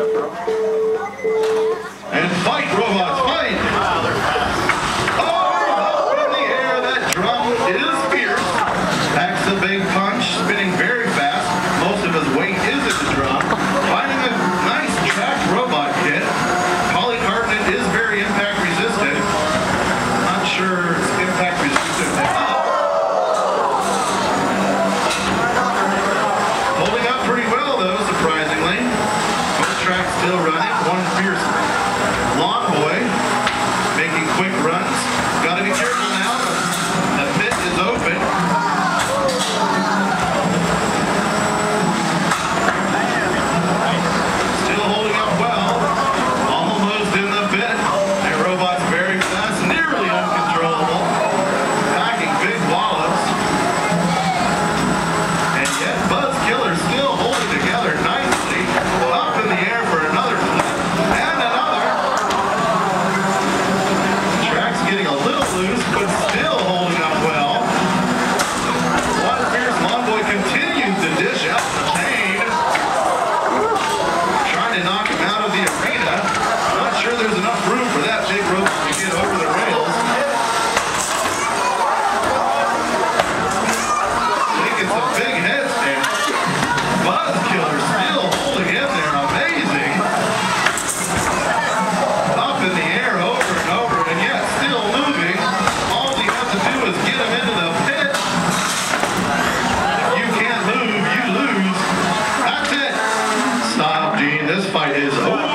And fight, robots, One can't